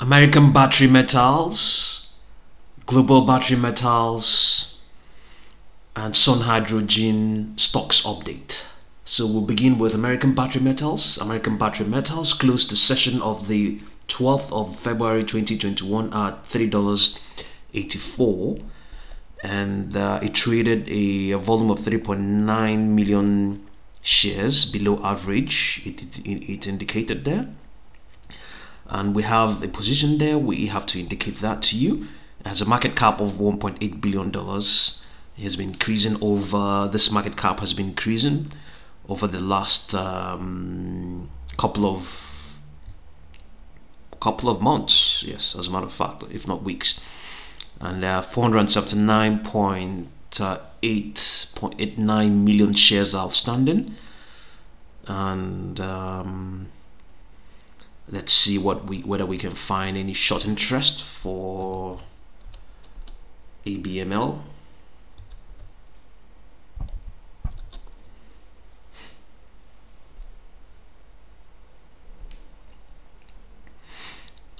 American Battery Metals, Global Battery Metals, and Sun Hydrogen stocks update. So we'll begin with American Battery Metals. American Battery Metals closed the session of the 12th of February 2021 at $3.84 and uh, it traded a, a volume of 3.9 million shares below average it, it, it indicated there and we have a position there. We have to indicate that to you. As a market cap of 1.8 billion dollars has been increasing over this market cap has been increasing over the last um, couple of couple of months. Yes as a matter of fact if not weeks. And there are 479.8.89 million shares outstanding. And um, let's see what we whether we can find any short interest for ABML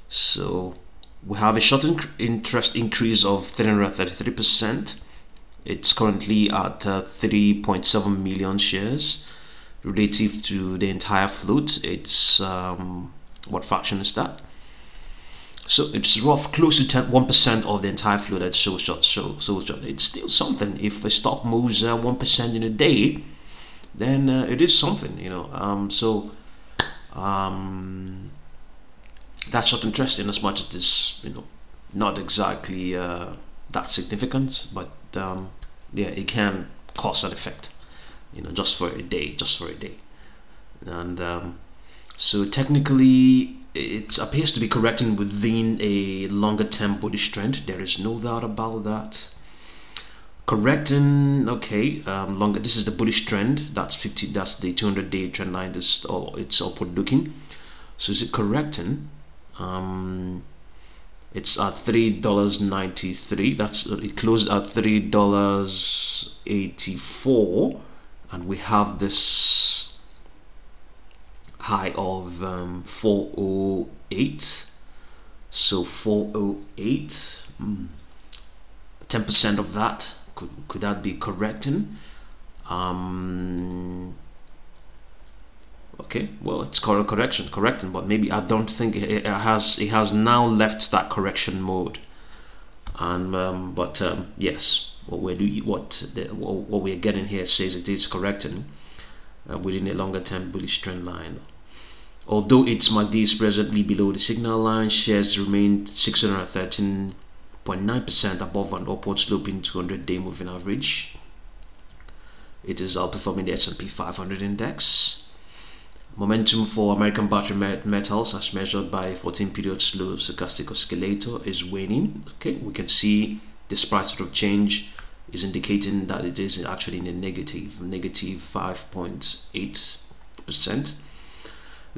so we have a short interest increase of 333% it's currently at uh, 3.7 million shares. Relative to the entire float it's um, what fraction is that? So it's rough close to 10 1% of the entire flow that shows short so so short. It's still something. If a stock moves uh, 1% in a day then uh, it is something you know. Um, so um, that's not interesting as much as it's you know not exactly uh, that significant but um, yeah it can cause an effect you know just for a day just for a day. And um, so technically it appears to be correcting within a longer term bullish trend there is no doubt about that. Correcting okay um, longer this is the bullish trend that's 50 that's the 200 day trend line this oh it's upward looking. So is it correcting? Um, it's at three dollars ninety three that's it closed at three dollars eighty four and we have this high of um, 408 so 408 mm, 10% of that could, could that be correcting? Um, okay well it's called correction correcting but maybe I don't think it has it has now left that correction mode. And um, but um, yes what we're doing what the, what we're getting here says it is correcting uh, within a longer term bullish trend line although its MACD is presently below the signal line shares remain 613.9% above an upward sloping 200 day moving average it is outperforming the S&P 500 index Momentum for American battery metals as measured by 14 period slow stochastic oscillator is waning. Okay, we can see this price sort of change is indicating that it is actually in a negative, negative 5.8%.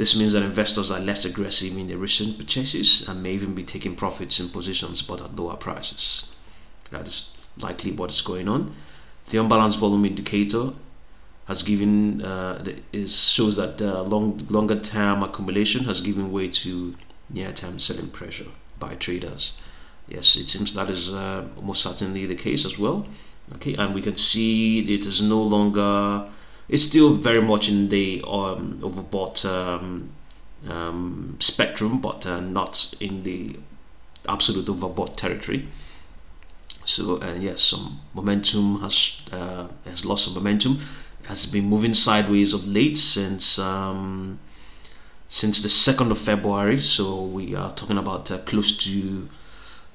This means that investors are less aggressive in their recent purchases and may even be taking profits in positions but at lower prices. That is likely what is going on. The on-balance volume indicator has given uh, is shows that uh, long longer term accumulation has given way to near term selling pressure by traders. Yes, it seems that is uh, most certainly the case as well. Okay, and we can see it is no longer. It's still very much in the um, overbought um, um, spectrum, but uh, not in the absolute overbought territory. So uh, yes, some momentum has uh, has lost some momentum. Has been moving sideways of late since um, since the 2nd of February. So we are talking about uh, close to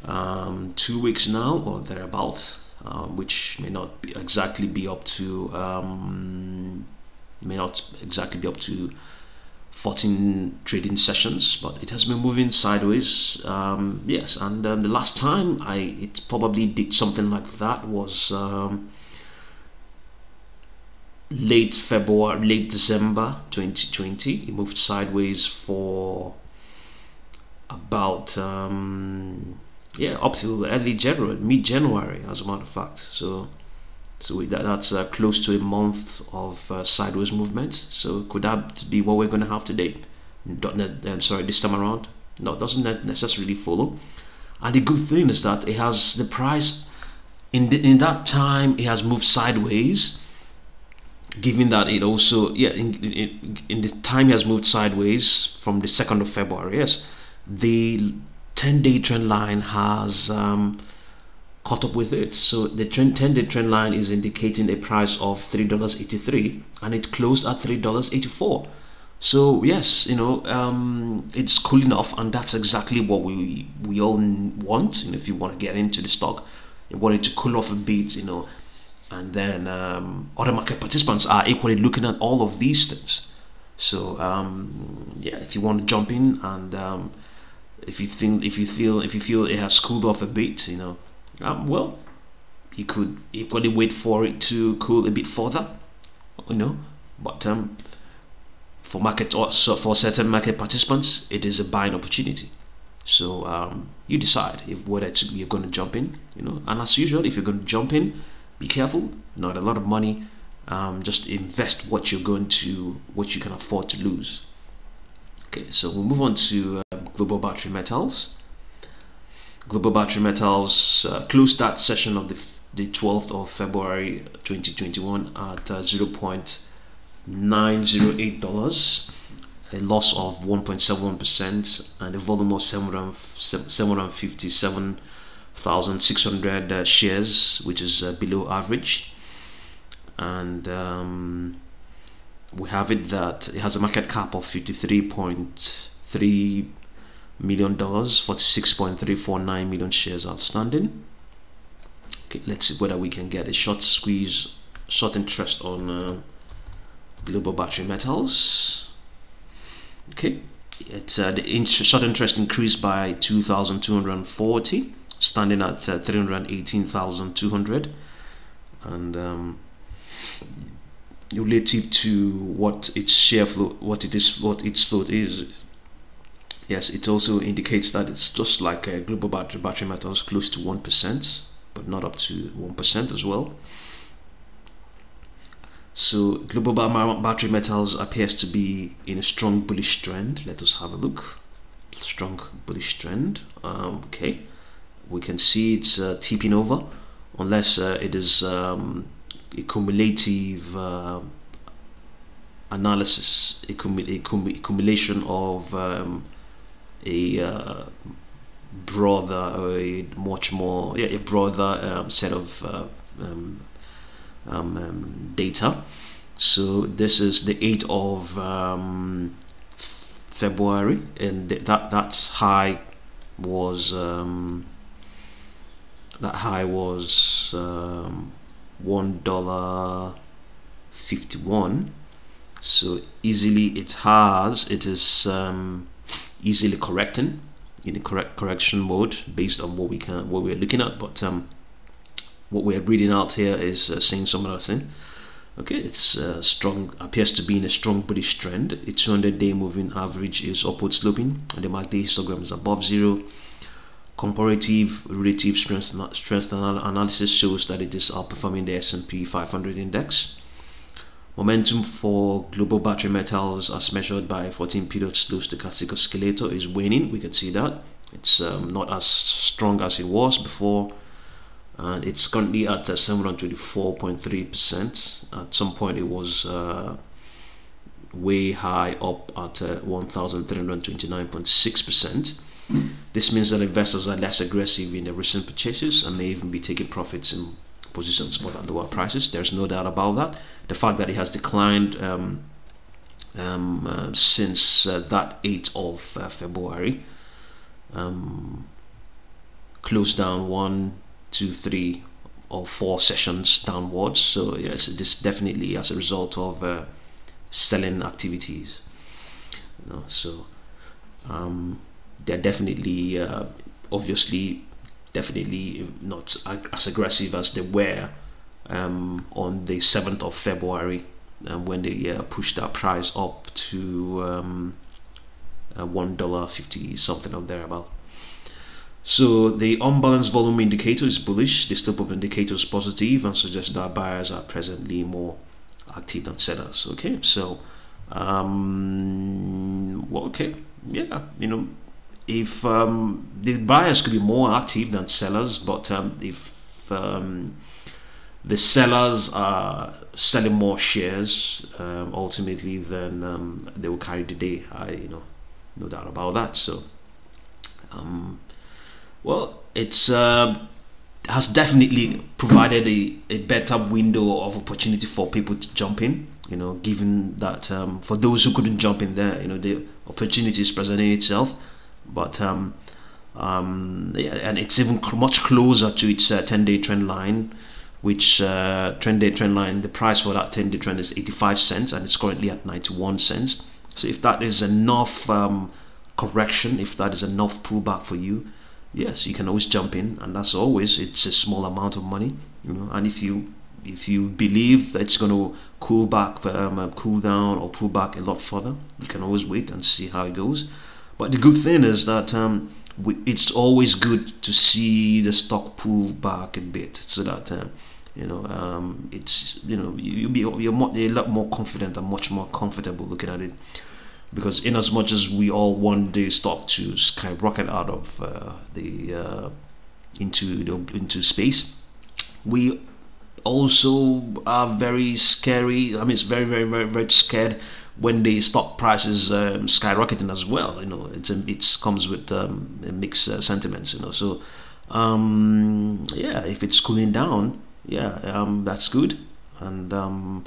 um, two weeks now or thereabout um, which may not be exactly be up to um, may not exactly be up to 14 trading sessions but it has been moving sideways um, yes and um, the last time I it probably did something like that was um, late February, late December 2020. It moved sideways for about um, yeah up till early January, mid January, as a matter of fact. So so that, that's uh, close to a month of uh, sideways movement. So could that be what we're going to have today? I'm sorry, this time around. No, it doesn't necessarily follow. And the good thing is that it has the price in the, in that time it has moved sideways. Given that it also yeah in, in, in the time it has moved sideways from the second of February, yes, the 10-day trend line has um, caught up with it. So the trend 10-day trend line is indicating a price of $3.83 and it closed at $3.84. So yes, you know, um, it's cooling off and that's exactly what we we all want. Know, if you want to get into the stock, you want it to cool off a bit, you know, and then um, other market participants are equally looking at all of these things. So um, yeah, if you want to jump in and um, if you think if you feel if you feel it has cooled off a bit, you know, um, well, you could you equally wait for it to cool a bit further, you know. But um, for market or so for certain market participants, it is a buying opportunity. So um, you decide if whether you're going to jump in, you know. And as usual, if you're going to jump in, be careful. Not a lot of money. Um, just invest what you're going to, what you can afford to lose. Okay, so we'll move on to um, global battery metals. Global battery metals uh, closed that session of the the 12th of February 2021 at uh, 0.908 dollars a loss of 1.71% and a volume of 757,600 uh, shares, which is uh, below average. And um, we have it that it has a market cap of 53.3 million dollars, 46.349 million shares outstanding. Okay, let's see whether we can get a short squeeze, short interest on uh, global battery metals okay it's uh, the short interest increased by 2240 standing at uh, 318,200 and um, relative to what its share float what it is what its float is yes it also indicates that it's just like a global battery battery metals close to 1% but not up to 1% as well so global battery metals appears to be in a strong bullish trend. Let us have a look. Strong bullish trend. Um, okay, we can see it's uh, tipping over, unless uh, it is um, a cumulative uh, analysis, a, cum a cum accumulation of um, a uh, broader, a much more, yeah, a broader um, set of uh, um, um, um, data. So this is the 8th of um, February, and that that's high was that high was one dollar fifty one. So easily it has it is um, easily correcting in the correct correction mode based on what we can what we're looking at, but um, what we're reading out here is uh, saying some other thing. Okay it's uh, strong appears to be in a strong bullish trend its 200 day moving average is upward sloping and the MACD histogram is above zero. Comparative relative strength, strength analysis shows that it is outperforming the S&P 500 index momentum for global battery metals as measured by 14 period slow stochastic oscillator is waning. We can see that. It's um, not as strong as it was before and it's currently at 724.3% uh, at some point it was uh, way high up at 1329.6% uh, this means that investors are less aggressive in their recent purchases and may even be taking profits in positions but at lower prices. There's no doubt about that the fact that it has declined um, um, uh, since uh, that 8th of uh, February um, closed down one two, three, or four sessions downwards. So yes, this definitely as a result of uh, selling activities. You know, so um, they're definitely, uh, obviously, definitely not ag as aggressive as they were um, on the 7th of February um, when they uh, pushed that price up to um, uh, one dollar fifty something up there about. So the on-balance volume indicator is bullish, the slope of indicator is positive and suggests that buyers are presently more active than sellers. Okay, so um, well, okay, yeah, you know, if um, the buyers could be more active than sellers, but um, if um, the sellers are selling more shares um, ultimately, than um, they will carry today. I, you know, no doubt about that. So, um, well, it's uh, has definitely provided a, a better window of opportunity for people to jump in. You know, given that um, for those who couldn't jump in there, you know, the opportunity is presenting itself. But um, yeah, and it's even much closer to its 10-day uh, trend line which uh, trend day trend line the price for that 10 day trend is 85 cents and it's currently at 91 cents. So if that is enough um, correction if that is enough pullback for you yes you can always jump in. And as always it's a small amount of money you know and if you if you believe that it's going to cool back um, uh, cool down or pull back a lot further you can always wait and see how it goes. But the good thing is that um, it's always good to see the stock pull back a bit so that um, you know um, it's you know you, will be you're, more, a lot more confident and much more comfortable looking at it. Because in as much as we all want the stock to skyrocket out of uh, the uh, into the into space we also are very scary I mean it's very very very very scared when the stock prices um, skyrocketing as well you know. It's it comes with um, mixed uh, sentiments you know. So um, yeah if it's cooling down yeah, um, that's good, and um,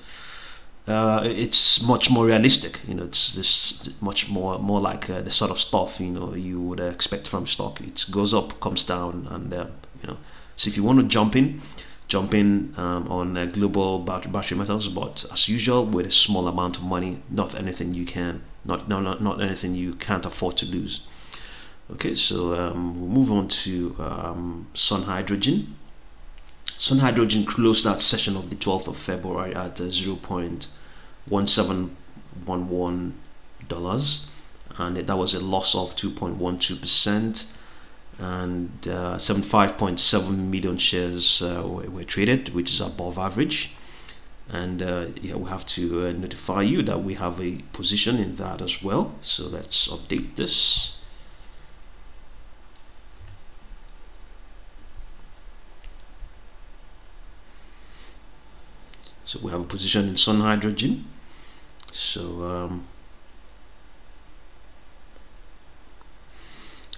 uh, it's much more realistic. You know, it's this much more more like uh, the sort of stuff you know you would expect from stock. It goes up, comes down, and uh, you know. So if you want to jump in, jump in um, on uh, global battery, battery metals, but as usual with a small amount of money, not anything you can, not no, not not anything you can't afford to lose. Okay, so um, we'll move on to um, Sun Hydrogen. Sun Hydrogen closed that session of the 12th of February at uh, 0.1711 dollars, and that was a loss of 2.12 percent. And uh, 75.7 million shares uh, were, were, traded, which is above average. And uh, yeah, we have to uh, notify you that we have a position in that as well. So let's update this. So we have a position in sun hydrogen. So um,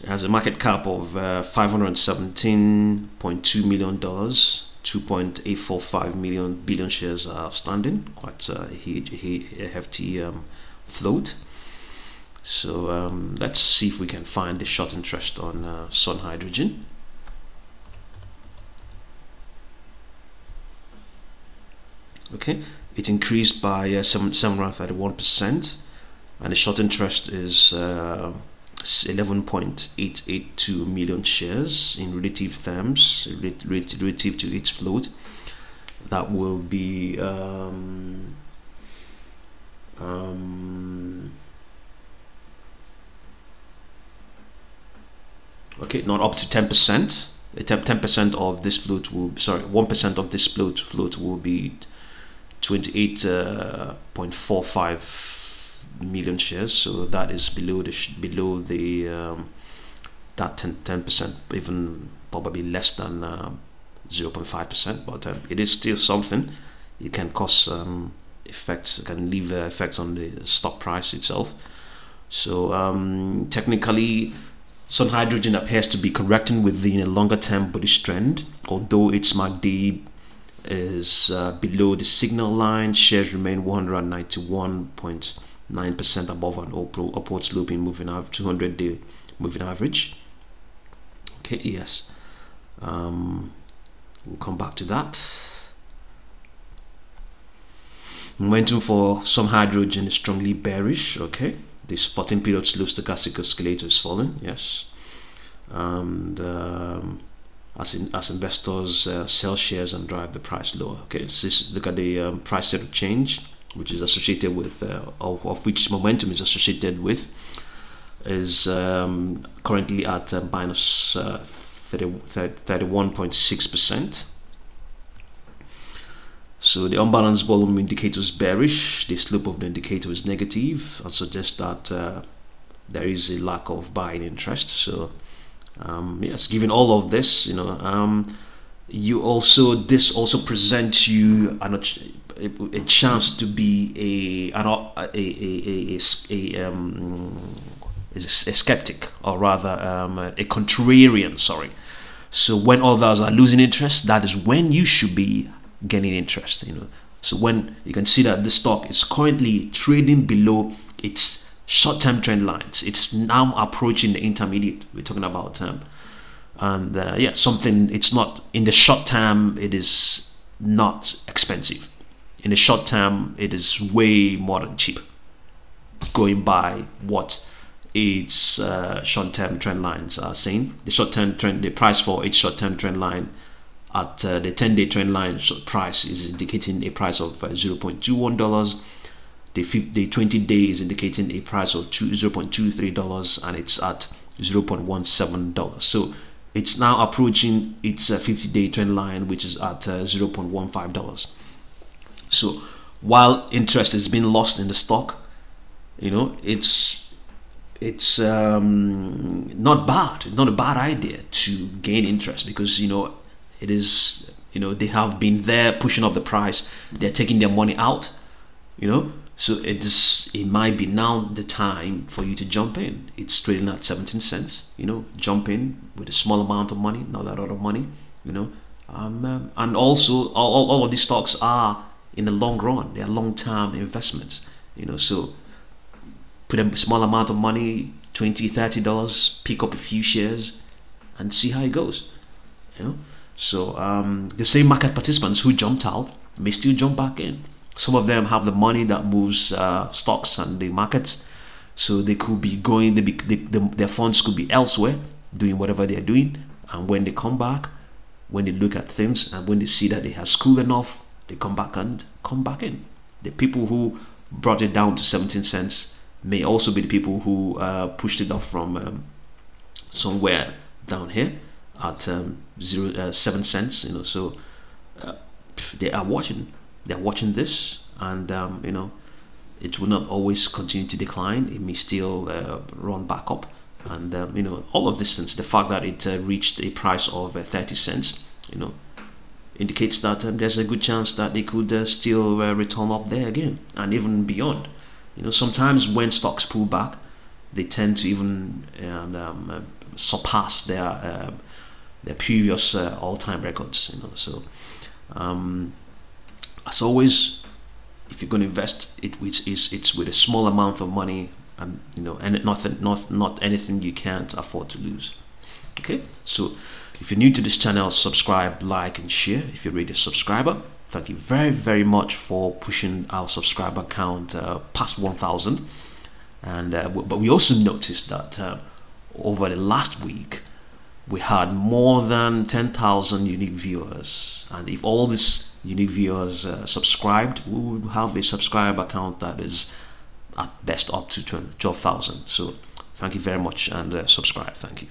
it has a market cap of uh, 517.2 million dollars. 2.845 million billion shares are outstanding. Quite a, a hefty um, float. So um, let's see if we can find the short interest on uh, Sun Hydrogen. Okay. It increased by uh, 731 percent. And the short interest is uh, 11.882 million shares in relative terms relative to its float. That will be um, um, okay not up to 10 percent. 10 percent of this float will be sorry 1 percent of this float float will be 28.45 uh, shares so that is below the below the um, that 10 percent even probably less than 0.5 um, percent but um, it is still something. It can cause um, effects can leave uh, effects on the stock price itself. So um, technically Sun Hydrogen appears to be correcting within a longer term bullish trend although its MACD is uh, below the signal line. Shares remain 191.9% above an upward sloping moving average, 200 day moving average. Okay, yes. Um, we'll come back to that. Momentum for Sun Hydrogen is strongly bearish. Okay, this 14 period slow stochastic oscillator is falling. Yes, and um, as in, as investors uh, sell shares and drive the price lower. Okay, so this, look at the um, price set of change, which is associated with, uh, of, of, which momentum is associated with, is um, currently at uh, minus 31.6%. So the on-balance volume indicator is bearish. The slope of the indicator is negative and suggests that uh, there is a lack of buying interest. So um, yes, given all of this, you know, um, you also this also presents you an, a, a chance to be a an, a, a, a, a, um, a, skeptic or rather um, a contrarian. Sorry. So when others are losing interest, that is when you should be gaining interest. You know. So when you can see that the stock is currently trading below its short-term trend lines, it's now approaching the intermediate. We're talking about um, and uh, yeah, something. It's not in the short term. It is not expensive. In the short term, it is way more than cheap. Going by what its uh, short-term trend lines are saying, the short-term trend, the price for each short-term trend line at uh, the 10 day trend line price is indicating a price of uh, $0.21 the, the 20 day is indicating a price of $0.23 and it's at $0.17 so it's now approaching its uh, 50 day trend line which is at uh, $0.15 so while interest is being lost in the stock you know it's it's um, not bad not a bad idea to gain interest because you know it is you know they have been there pushing up the price. They're taking their money out you know so it is it might be now the time for you to jump in. It's trading at 17 cents you know jump in with a small amount of money not a lot of money you know. Um, um, and also all, all of these stocks are in the long run they are long-term investments you know. So put a small amount of money 20 30 dollars pick up a few shares and see how it goes you know. So um, the same market participants who jumped out may still jump back in. Some of them have the money that moves uh, stocks and the markets, so they could be going. They be, they, the, their funds could be elsewhere, doing whatever they are doing. And when they come back, when they look at things and when they see that they have cooled enough, they come back and come back in. The people who brought it down to 17 cents may also be the people who uh, pushed it off from um, somewhere down here at um, zero uh, seven cents. You know, so uh, they are watching. They are watching this, and um, you know, it will not always continue to decline. It may still uh, run back up, and um, you know, all of this since the fact that it uh, reached a price of uh, thirty cents, you know, indicates that um, there's a good chance that they could uh, still return up there again, and even beyond. You know, sometimes when stocks pull back, they tend to even um, surpass their their previous uh, all-time records. You know, so um, as always, if you're going to invest, it it's, it's, it's with a small amount of money, and you know, and nothing, not not anything you can't afford to lose. Okay, so if you're new to this channel, subscribe, like, and share. If you're already a subscriber, thank you very very much for pushing our subscriber count uh, past 1,000. And uh, but we also noticed that uh, over the last week we had more than 10,000 unique viewers. And if all these unique viewers uh, subscribed, we would have a subscriber account that is at best up to 12,000. So thank you very much and uh, subscribe. Thank you.